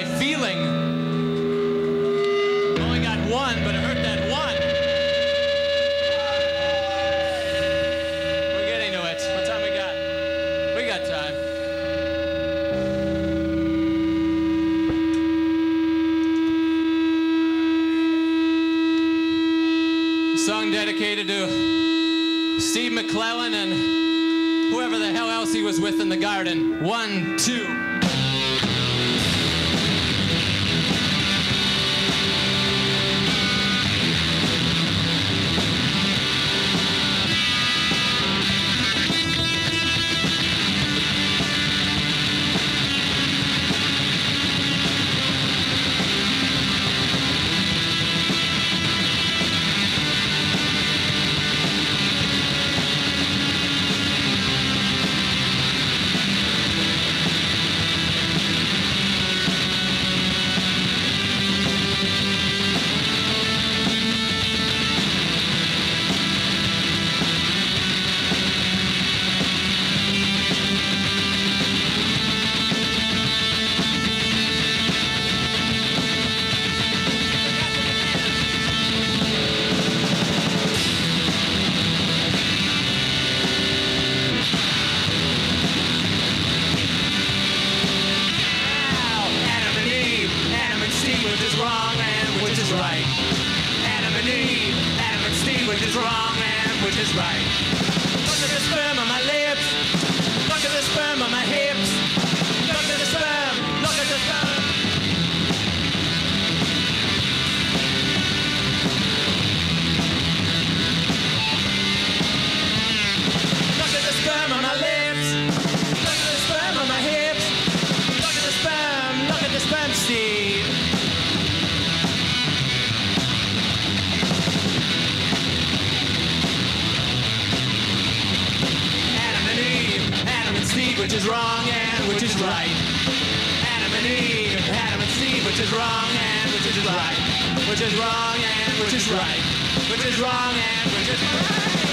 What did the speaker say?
my feeling. Only got one, but it hurt that one. We're getting to it. What time we got? We got time. Song dedicated to Steve McClellan and whoever the hell else he was with in the garden. One, two. Wrong and which is right. Adam and Eve, Adam and Steve, which is wrong and which is right. Look at the sperm on my lips. Look at the sperm on my hips. Which is wrong and which is right. Adam and Eve, Adam and Steve, which is wrong and which is right. Which is wrong and which is right. Which is wrong and which is right.